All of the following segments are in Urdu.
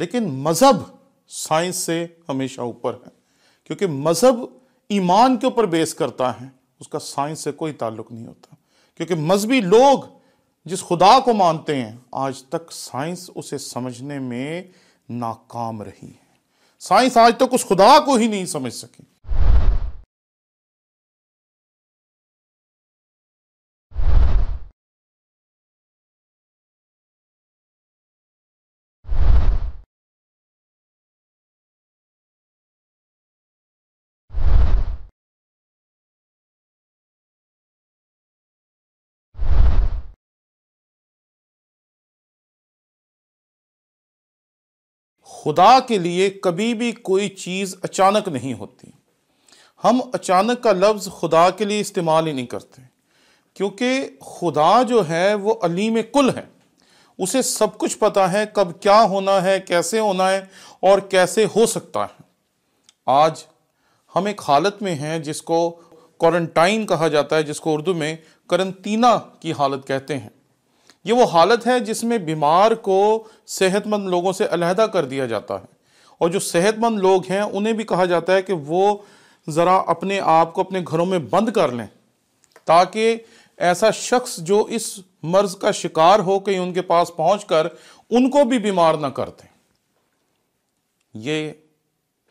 لیکن مذہب سائنس سے ہمیشہ اوپر ہے۔ کیونکہ مذہب ایمان کے اوپر بیس کرتا ہے، اس کا سائنس سے کوئی تعلق نہیں ہوتا۔ کیونکہ مذہبی لوگ جس خدا کو مانتے ہیں، آج تک سائنس اسے سمجھنے میں ناکام رہی ہے۔ سائنس آج تک اس خدا کو ہی نہیں سمجھ سکی۔ خدا کے لیے کبھی بھی کوئی چیز اچانک نہیں ہوتی۔ ہم اچانک کا لفظ خدا کے لیے استعمال ہی نہیں کرتے۔ کیونکہ خدا جو ہے وہ علیم کل ہے۔ اسے سب کچھ پتا ہے کب کیا ہونا ہے، کیسے ہونا ہے اور کیسے ہو سکتا ہے۔ آج ہم ایک حالت میں ہیں جس کو کوارنٹائن کہا جاتا ہے، جس کو اردو میں کرنتینہ کی حالت کہتے ہیں۔ یہ وہ حالت ہے جس میں بیمار کو صحت مند لوگوں سے علیحدہ کر دیا جاتا ہے۔ اور جو صحت مند لوگ ہیں، انہیں بھی کہا جاتا ہے کہ وہ ذرا اپنے آپ کو اپنے گھروں میں بند کر لیں تاکہ ایسا شخص جو اس مرض کا شکار ہو کہیں ان کے پاس پہنچ کر ان کو بھی بیمار نہ کر دیں۔ یہ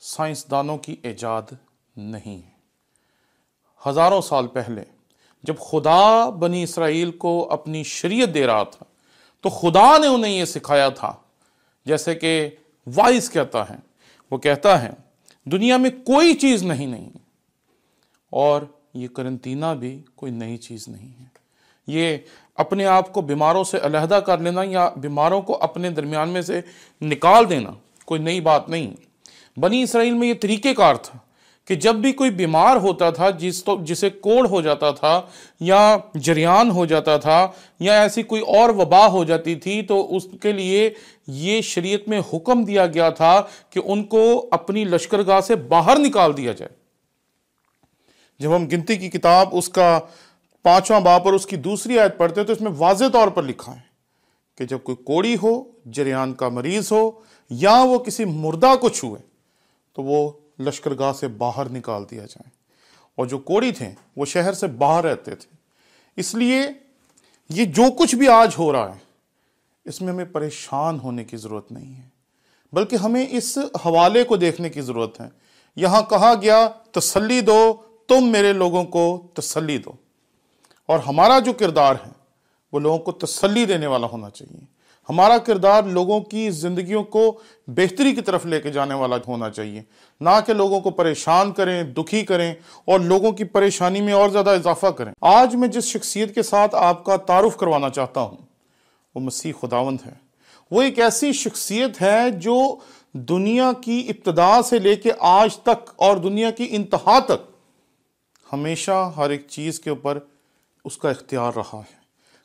سائنسدانوں کی ایجاد نہیں ہے۔ ہزاروں سال پہلے جب خدا بنی اسرائیل کو اپنی شریعت دے رہا تھا، تو خدا نے انہیں یہ سکھایا تھا، جیسے کہ وائس کہتا ہے، وہ کہتا ہے، دنیا میں کوئی چیز نہیں نہیں۔ اور یہ کرنتینہ بھی کوئی نئی چیز نہیں ہے۔ یہ اپنے آپ کو بیماروں سے علیحدہ کر لینا یا بیماروں کو اپنے درمیان میں سے نکال دینا، کوئی نئی بات نہیں۔ بنی اسرائیل میں یہ طریقہ کار تھا۔ کہ جب بھی کوئی بیمار ہوتا تھا، جس تو، جسے کوڑ ہو جاتا تھا یا جریان ہو جاتا تھا یا ایسی کوئی اور وبا ہو جاتی تھی، تو اس کے لیے یہ شریعت میں حکم دیا گیا تھا کہ ان کو اپنی لشکرگاہ سے باہر نکال دیا جائے۔ جب ہم گنتی کی کتاب، اس کا پانچواں باپ اور اس کی دوسری آیت پڑھتے ہیں، تو اس میں واضح طور پر لکھا ہے کہ جب کوئی کوڑی ہو، جریان کا مریض ہو یا وہ کسی مردہ کو چھوئے، تو وہ لشکرگاہ سے باہر نکال دیا جائے اور جو کوڑی تھے، وہ شہر سے باہر رہتے تھے۔ اس لیے یہ جو کچھ بھی آج ہو رہا ہے، اس میں ہمیں پریشان ہونے کی ضرورت نہیں ہے۔ بلکہ ہمیں اس حوالے کو دیکھنے کی ضرورت ہے۔ یہاں کہا گیا، تسلی دو، تم میرے لوگوں کو تسلی دو۔ اور ہمارا جو کردار ہے، وہ لوگوں کو تسلی دینے والا ہونا چاہیے۔ ہمارا کردار لوگوں کی زندگیوں کو بہتری کی طرف لے کے جانے والا ہونا چاہیے۔ نہ کہ لوگوں کو پریشان کریں، دکھی کریں اور لوگوں کی پریشانی میں اور زیادہ اضافہ کریں۔ آج میں جس شخصیت کے ساتھ آپ کا تعارف کروانا چاہتا ہوں، وہ مسیح خداوند ہے۔ وہ ایک ایسی شخصیت ہے جو دنیا کی ابتدا سے لے کے آج تک اور دنیا کی انتہا تک ہمیشہ ہر ایک چیز کے اوپر اس کا اختیار رہا ہے۔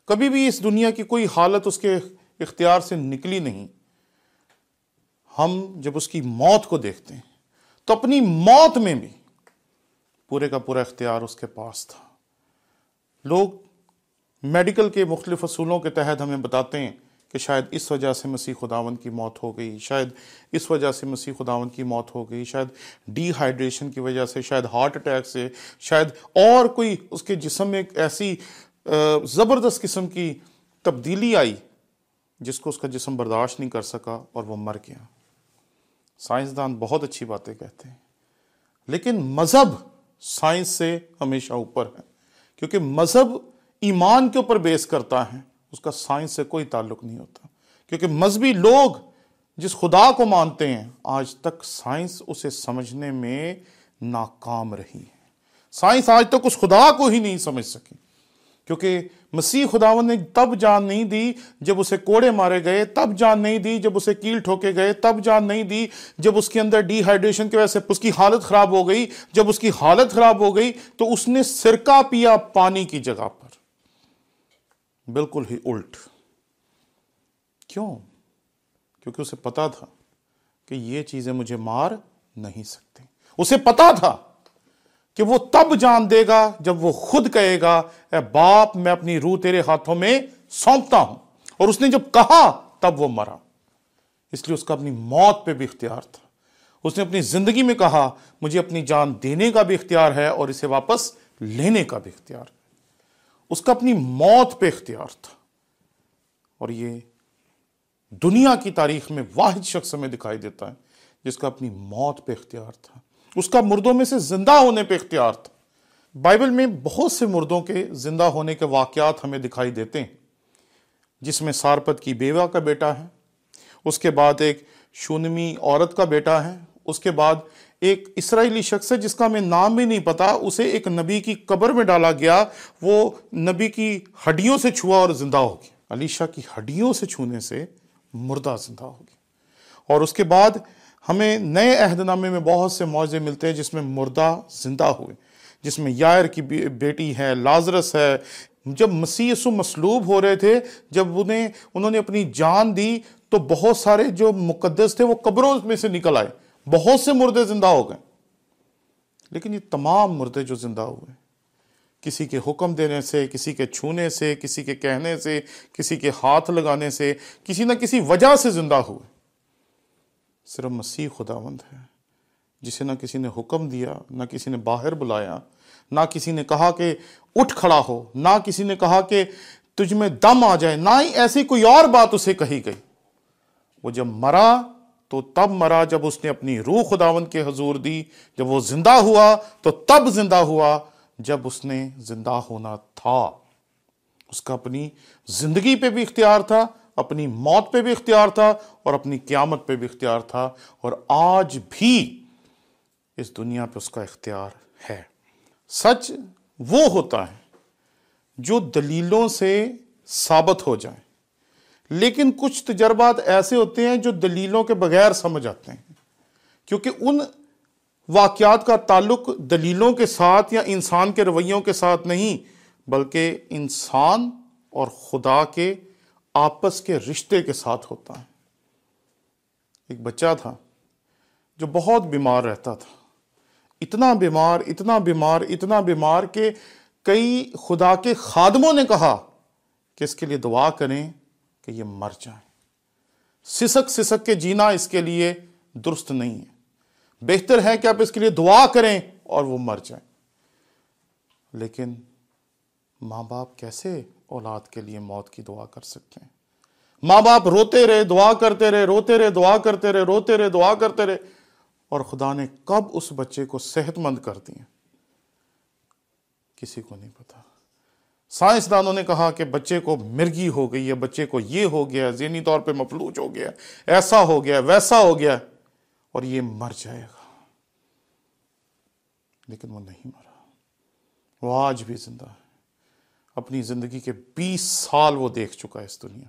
کبھی بھی اس دنیا کی کوئی حالت اس کے اختیار سے نکلی نہیں، ہم جب اس کی موت کو دیکھتے ہیں، تو اپنی موت میں بھی پورے کا پورا اختیار اس کے پاس تھا۔ لوگ میڈیکل کے مختلف اصولوں کے تحت ہمیں بتاتے ہیں کہ شاید اس وجہ سے مسیح خداون کی موت ہو گئی، شاید اس وجہ سے مسیح خداون کی موت ہو گئی، شاید ڈی ہائیڈریشن کی وجہ سے، شاید ہارٹ اٹیک سے، شاید اور کوئی اس کے جسم میں ایک ایسی زبردست قسم کی تبدیلی آئی جس کو اس کا جسم برداشت نہیں کر سکا اور وہ مر گیا۔ سائنسدان بہت اچھی باتیں کہتے ہیں۔ لیکن مذہب سائنس سے ہمیشہ اوپر ہے۔ کیونکہ مذہب ایمان کے اوپر بیس کرتا ہے، اس کا سائنس سے کوئی تعلق نہیں ہوتا۔ کیونکہ مذہبی لوگ جس خدا کو مانتے ہیں، آج تک سائنس اسے سمجھنے میں ناکام رہی ہے۔ سائنس آج تک اس خدا کو ہی نہیں سمجھ سکی۔ کیونکہ مسیح خداون نے تب جان نہیں دی جب اسے کوڑے مارے گئے، تب جان نہیں دی جب اسے کیل ٹھوکے گئے، تب جان نہیں دی جب اس کے اندر ڈی ہائیڈریشن کی وجہ سے اس کی حالت خراب ہو گئی، جب اس کی حالت خراب ہو گئی تو اس نے سرکہ پیا پانی کی جگہ پر۔ بالکل ہی الٹ۔ کیوں؟ کیونکہ اسے پتا تھا کہ یہ چیزیں مجھے مار نہیں سکتے اسے پتا تھا۔ کہ وہ تب جان دے گا جب وہ خود کہے گا، اے باپ، میں اپنی روح تیرے ہاتھوں میں سونپتا ہوں۔ اور اس نے جب کہا، تب وہ مرا۔ اس لیے اس کا اپنی موت پہ بھی اختیار تھا۔ اس نے اپنی زندگی میں کہا، مجھے اپنی جان دینے کا بھی اختیار ہے اور اسے واپس لینے کا بھی اختیار ہے۔ اس کا اپنی موت پہ اختیار تھا۔ اور یہ دنیا کی تاریخ میں واحد شخص ہمیں دکھائی دیتا ہے، جس کا اپنی موت پہ اختیار تھا۔ اس کا مردوں میں سے زندہ ہونے پہ اختیار تھا۔ بائبل میں بہت سے مردوں کے زندہ ہونے کے واقعات ہمیں دکھائی دیتے ہیں۔ جس میں سارپت کی بیوہ کا بیٹا ہے، اس کے بعد ایک شونمی عورت کا بیٹا ہے، اس کے بعد ایک اسرائیلی شخص ہے جس کا میں نام بھی نہیں پتا، اسے ایک نبی کی قبر میں ڈالا گیا، وہ نبی کی ہڈیوں سے چھوا اور زندہ ہو گیا۔ علیشہ کی ہڈیوں سے چھونے سے مردہ زندہ ہو گیا۔ اور اس کے بعد ہمیں نئے عہد نامے میں بہت سے معاوضے ملتے ہیں جس میں مردہ زندہ ہوئے، جس میں یائر کی بیٹی ہے، لازرس ہے۔ جب مسیح یسو مسلوب ہو رہے تھے، جب انہیں انہوں نے اپنی جان دی، تو بہت سارے جو مقدس تھے، وہ قبروں میں سے نکل آئے۔ بہت سے مردے زندہ ہو گئے۔ لیکن یہ تمام مردے جو زندہ ہوئے، کسی کے حکم دینے سے، کسی کے چھونے سے، کسی کے کہنے سے، کسی کے ہاتھ لگانے سے، کسی نہ کسی وجہ سے زندہ ہوئے۔ صرف مسیح خداوند ہے، جسے نہ کسی نے حکم دیا، نہ کسی نے باہر بلایا، نہ کسی نے کہا کہ اٹھ کھڑا ہو، نہ کسی نے کہا کہ تجھ میں دم آ جائے، نہ ہی ایسی کوئی اور بات اسے کہی گئی۔ وہ جب مرا تو تب مرا جب اس نے اپنی روح خداون کے حضور دی۔ جب وہ زندہ ہوا تو تب زندہ ہوا، جب اس نے زندہ ہونا تھا۔ اس کا اپنی زندگی پہ بھی اختیار تھا اپنی موت پہ بھی اختیار تھا اور اپنی قیامت پہ بھی اختیار تھا اور آج بھی اس دنیا پہ اس کا اختیار ہے۔ سچ وہ ہوتا ہے جو دلیلوں سے ثابت ہو جائیں لیکن کچھ تجربات ایسے ہوتے ہیں جو دلیلوں کے بغیر سمجھ آتے ہیں۔ کیونکہ ان واقعات کا تعلق دلیلوں کے ساتھ یا انسان کے رویوں کے ساتھ نہیں، بلکہ انسان اور خدا کے آپس کے رشتے کے ساتھ ہوتا ہے۔ ایک بچہ تھا جو بہت بیمار رہتا تھا۔ اتنا بیمار اتنا بیمار اتنا بیمار کہ کئی خدا کے خادموں نے کہا کہ اس کے لیے دعا کریں کہ یہ مر جائیں۔ سسک سسک کے جینا اس کے لیے درست نہیں ہے۔ بہتر ہے کہ آپ اس کے لیے دعا کریں اور وہ مر جائیں۔ لیکن ماں باپ کیسے اولاد کے لیے موت کی دعا کر سکتے ہیں۔ ماں باپ روتے رہے، دعا کرتے رہے، روتے رہے، دعا کرتے رہے، روتے رہے، دعا کرتے رہے۔ اور خدا نے کب اس بچے کو صحت مند کر دیا کسی کو نہیں پتا۔ سائنسدانوں نے کہا کہ بچے کو مرگی ہو گئی ہے، بچے کو یہ ہو گیا، ذہنی طور پہ مفلوج ہو گیا، ایسا ہو گیا، ویسا ہو گیا، اور یہ مر جائے گا۔ لیکن وہ نہیں مرا۔ وہ آج بھی زندہ ہے۔ اپنی زندگی کے بیس سال وہ دیکھ چکا ہے اس دنیا۔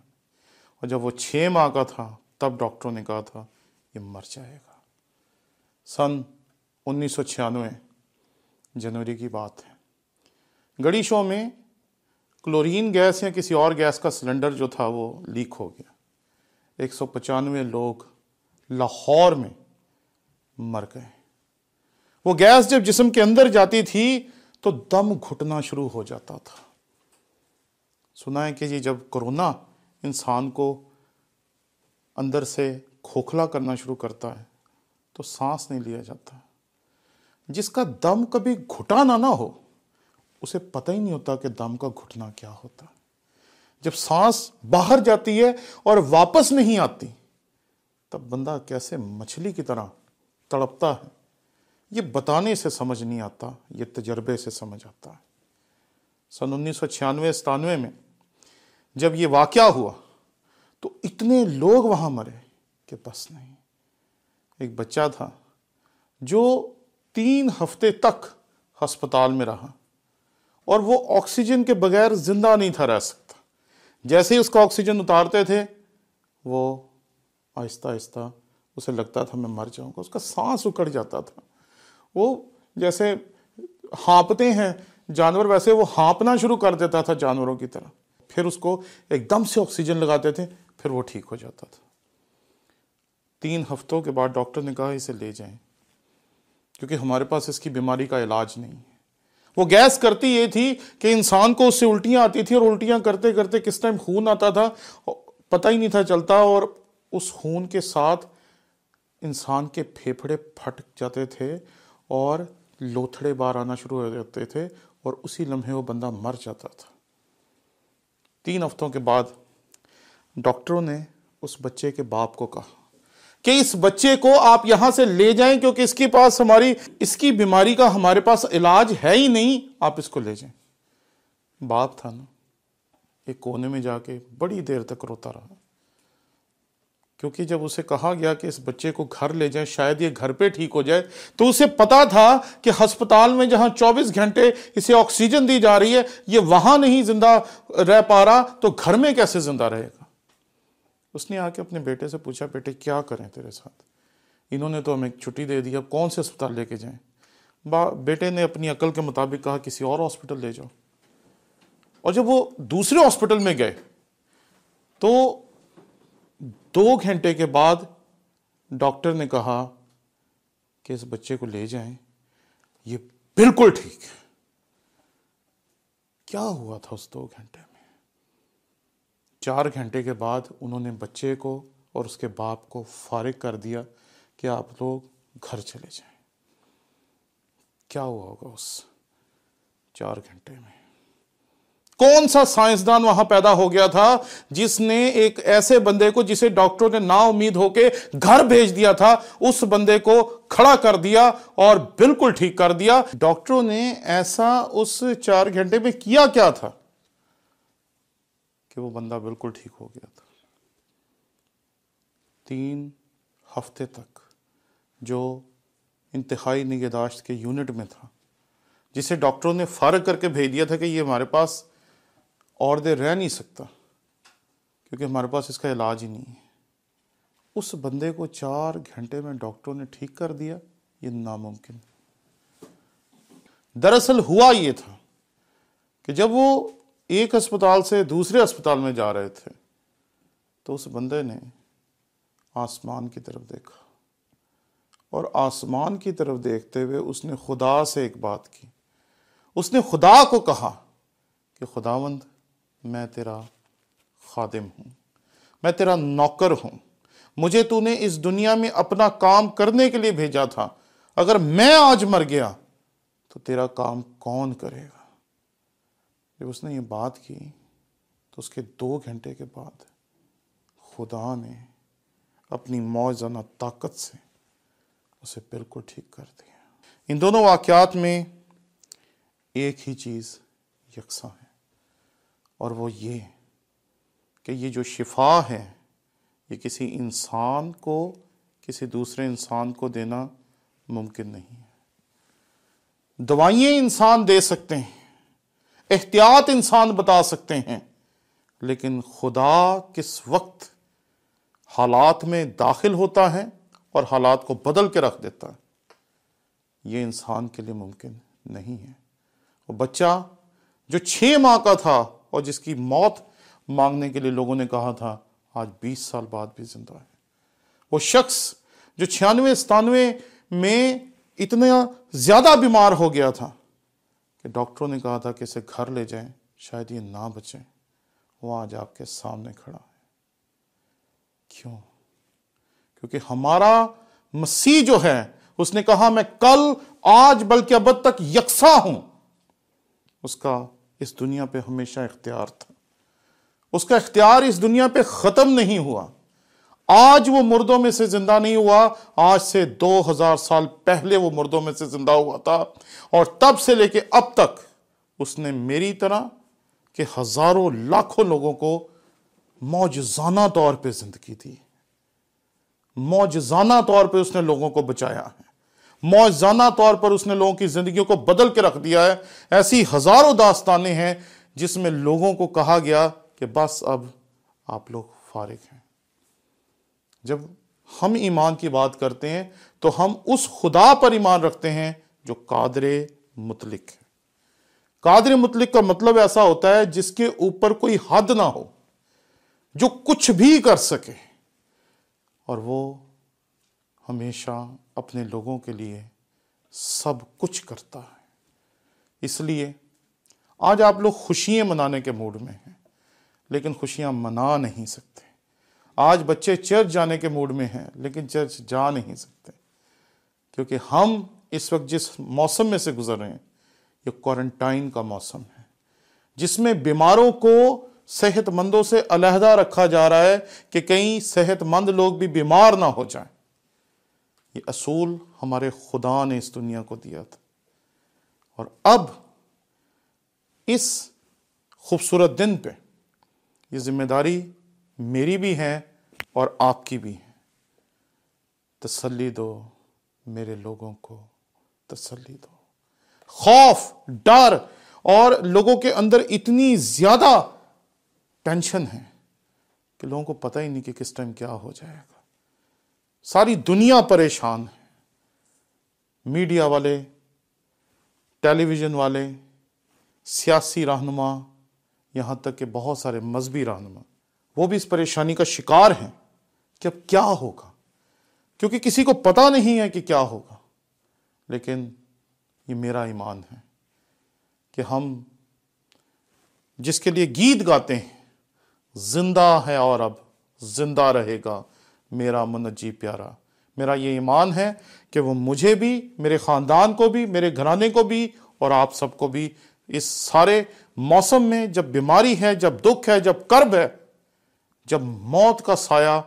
اور جب وہ چھ ماہ کا تھا، تب ڈاکٹروں نے کہا تھا، یہ مر جائے گا۔ سن انیس سو چھیانوے، جنوری کی بات ہے۔ گڑی شو میں کلورین گیس یا کسی اور گیس کا سلنڈر جو تھا، وہ لیک ہو گیا۔ ایک سو پچانوے لوگ لاہور میں مر گئے۔ وہ گیس جب جسم کے اندر جاتی تھی، تو دم گھٹنا شروع ہو جاتا تھا۔ سنا ہے کہ جی جب کرونا انسان کو اندر سے کھوکھلا کرنا شروع کرتا ہے، تو سانس نہیں لیا جاتا۔ جس کا دم کبھی گھٹانا نہ ہو، اسے پتہ ہی نہیں ہوتا کہ دم کا گھٹنا کیا ہوتا۔ جب سانس باہر جاتی ہے اور واپس نہیں آتی، تب بندہ کیسے مچھلی کی طرح تڑپتا ہے؟ یہ بتانے سے سمجھ نہیں آتا، یہ تجربے سے سمجھ آتا ہے۔ سن انیس سو چھیانوے ستانوے میں جب یہ واقعہ ہوا تو اتنے لوگ وہاں مرے کہ بس نہیں۔ ایک بچہ تھا جو تین ہفتے تک ہسپتال میں رہا اور وہ آکسیجن کے بغیر زندہ نہیں تھا رہ سکتا۔ جیسے ہی اس کا آکسیجن اتارتے تھے، وہ آہستہ آہستہ اسے لگتا تھا میں مر جاؤں گا، اس کا سانس اکڑ جاتا تھا۔ وہ جیسے ہانپتے ہیں، جانور ویسے وہ ہانپنا شروع کر دیتا تھا جانوروں کی طرح۔ پھر اس کو ایک دم سے آکسیجن لگاتے تھے، پھر وہ ٹھیک ہو جاتا تھا۔ تین ہفتوں کے بعد ڈاکٹر نے کہا اسے لے جائیں، کیونکہ ہمارے پاس اس کی بیماری کا علاج نہیں ہے۔ وہ گیس کرتی یہ تھی کہ انسان کو اس سے الٹیاں آتی تھی اور الٹیاں کرتے کرتے کس ٹائم خون آتا تھا، پتہ ہی نہیں تھا چلتا، اور اس خون کے ساتھ انسان کے پھیپھڑے پھٹ جاتے تھے اور لوتھڑے بار آنا شروع ہو جاتے تھے اور اسی لمحے وہ بندہ مر جاتا تھا۔ تین ہفتوں کے بعد ڈاکٹروں نے اس بچے کے باپ کو کہا کہ اس بچے کو آپ یہاں سے لے جائیں کیونکہ اس کے پاس ہماری، اس کی بیماری کا ہمارے پاس علاج ہے ہی نہیں، آپ اس کو لے جائیں۔ باپ تھا نا، ایک کونے میں جا کے بڑی دیر تک روتا رہا۔ کیونکہ جب اسے کہا گیا کہ اس بچے کو گھر لے جائیں، شاید یہ گھر پہ ٹھیک ہو جائے، تو اسے پتا تھا کہ ہسپتال میں جہاں چوبیس گھنٹے اسے آکسیجن دی جا رہی ہے، یہ وہاں نہیں زندہ رہ پا رہا، تو گھر میں کیسے زندہ رہے گا؟ اس نے آ کے اپنے بیٹے سے پوچھا، بیٹے، کیا کریں تیرے ساتھ؟ انہوں نے تو ہمیں چھٹی دے دیا کون سے اسپتال لے کے جائیں؟ با، بیٹے نے اپنی عقل کے مطابق کہا، کسی اور ہاسپٹل لے جاؤ. اور جب وہ دوسرے ہاسپٹل میں گئے، تو دو گھنٹے کے بعد ڈاکٹر نے کہا کہ اس بچے کو لے جائیں، یہ بالکل ٹھیک ہے۔ کیا ہوا تھا اس دو گھنٹے میں؟ چار گھنٹے کے بعد انہوں نے بچے کو اور اس کے باپ کو فارغ کر دیا کہ آپ لوگ گھر چلے جائیں۔ کیا ہوا ہوگا اس چار گھنٹے میں؟ کون سا سائنسدان وہاں پیدا ہو گیا تھا جس نے ایک ایسے بندے کو جسے ڈاکٹروں نے نا امید ہو کے گھر بھیج دیا تھا، اس بندے کو کھڑا کر دیا اور بالکل ٹھیک کر دیا۔ ڈاکٹروں نے ایسا اس چار گھنٹے میں کیا کیا تھا کہ وہ بندہ بالکل ٹھیک ہو گیا تھا۔ تین ہفتے تک جو انتہائی نگہداشت کے یونٹ میں تھا، جسے ڈاکٹروں نے فارغ کر کے بھیج دیا تھا کہ یہ ہمارے پاس اور دیر رہ نہیں سکتا، کیونکہ ہمارے پاس اس کا علاج ہی نہیں ہے۔ اس بندے کو چار گھنٹے میں ڈاکٹروں نے ٹھیک کر دیا، یہ ناممکن۔ دراصل ہوا یہ تھا کہ جب وہ ایک اسپتال سے دوسرے اسپتال میں جا رہے تھے، تو اس بندے نے آسمان کی طرف دیکھا۔ اور آسمان کی طرف دیکھتے ہوئے اس نے خدا سے ایک بات کی۔ اس نے خدا کو کہا کہ خداوند میں تیرا خادم ہوں۔ میں تیرا نوکر ہوں۔ مجھے تو نے اس دنیا میں اپنا کام کرنے کے لیے بھیجا تھا۔ اگر میں آج مر گیا تو تیرا کام کون کرے گا؟ جب اس نے یہ بات کی تو اس کے دو گھنٹے کے بعد خدا نے اپنی موزنہ طاقت سے اسے بالکل ٹھیک کر دیا۔ ان دونوں واقعات میں ایک ہی چیز یکساں ہے۔ اور وہ یہ کہ یہ جو شفا ہے، یہ کسی انسان کو، کسی دوسرے انسان کو دینا ممکن نہیں ہے۔ دوائیں انسان دے سکتے ہیں، احتیاط انسان بتا سکتے ہیں، لیکن خدا کس وقت حالات میں داخل ہوتا ہے اور حالات کو بدل کے رکھ دیتا ہے، یہ انسان کے لیے ممکن نہیں ہے۔ وہ بچہ جو چھ ماہ کا تھا اور جس کی موت مانگنے کے لیے لوگوں نے کہا تھا، آج بیس سال بعد بھی زندہ ہے۔ وہ شخص جو چھیانوے، ستانوے میں اتنا زیادہ بیمار ہو گیا تھا کہ ڈاکٹروں نے کہا تھا کہ اسے گھر لے جائیں، شاید یہ نہ بچیں۔ وہ آج آپ کے سامنے کھڑا ہے۔ کیوں؟ کیونکہ ہمارا مسیح جو ہے، اس نے کہا، میں کل، آج، بلکہ ابد تک یکساں ہوں۔ اس کا اس دنیا پہ ہمیشہ اختیار تھا۔ اس کا اختیار اس دنیا پہ ختم نہیں ہوا۔ آج وہ مردوں میں سے زندہ نہیں ہوا۔ آج سے دو ہزار سال پہلے وہ مردوں میں سے زندہ ہوا تھا۔ اور تب سے لے کے اب تک اس نے میری طرح کہ ہزاروں لاکھوں لوگوں کو موجزانہ طور پہ زندگی دی۔ موجزانہ طور پہ اس نے لوگوں کو بچایا ہے۔ موزانہ طور پر اس نے لوگوں کی زندگیوں کو بدل کے رکھ دیا ہے۔ ایسی ہزاروں داستانیں ہیں جس میں لوگوں کو کہا گیا کہ بس اب آپ لوگ فارغ ہیں۔ جب ہم ایمان کی بات کرتے ہیں تو ہم اس خدا پر ایمان رکھتے ہیں جو قادر مطلق ہے۔ قادر مطلق کا مطلب ایسا ہوتا ہے جس کے اوپر کوئی حد نہ ہو، جو کچھ بھی کر سکے اور وہ ہمیشہ اپنے لوگوں کے لیے سب کچھ کرتا ہے۔ اس لیے آج آپ لوگ خوشیاں منانے کے موڈ میں ہیں، لیکن خوشیاں منا نہیں سکتے۔ آج بچے چرچ جانے کے موڈ میں ہیں، لیکن چرچ جا نہیں سکتے۔ کیونکہ ہم اس وقت جس موسم میں سے گزر رہے ہیں، یہ کوارنٹائن کا موسم ہے۔ جس میں بیماروں کو صحت مندوں سے علیحدہ رکھا جا رہا ہے کہ کئی صحت مند لوگ بھی بیمار نہ ہو جائیں۔ یہ اصول ہمارے خدا نے اس دنیا کو دیا تھا۔ اور اب اس خوبصورت دن پہ یہ ذمہ داری میری بھی ہے اور آپ کی بھی ہے۔ تسلی دو میرے لوگوں کو، تسلی دو۔ خوف، ڈر اور لوگوں کے اندر اتنی زیادہ ٹینشن ہے کہ لوگوں کو پتہ ہی نہیں کہ کس ٹائم کیا ہو جائے گا۔ ساری دنیا پریشان ہے۔ میڈیا والے ٹیلی ویژن والے، سیاسی رہنما، یہاں تک کہ بہت سارے مذہبی رہنما، وہ بھی اس پریشانی کا شکار ہیں کہ اب کیا ہوگا۔ کیونکہ کسی کو پتا نہیں ہے کہ کیا ہوگا۔ لیکن یہ میرا ایمان ہے کہ ہم جس کے لیے گیت گاتے ہیں، زندہ ہے اور اب زندہ رہے گا۔ میرا منجی پیارا۔ میرا یہ ایمان ہے کہ وہ مجھے بھی، میرے خاندان کو بھی، میرے گھرانے کو بھی اور آپ سب کو بھی اس سارے موسم میں جب بیماری ہے، جب دکھ ہے، جب کرب ہے، جب موت کا سایہ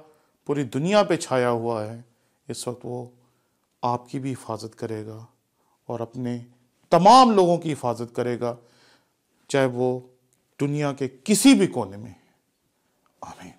پوری دنیا پہ چھایا ہوا ہے، اس وقت وہ آپ کی بھی حفاظت کرے گا اور اپنے تمام لوگوں کی حفاظت کرے گا، چاہے وہ دنیا کے کسی بھی کونے میں۔ آمین۔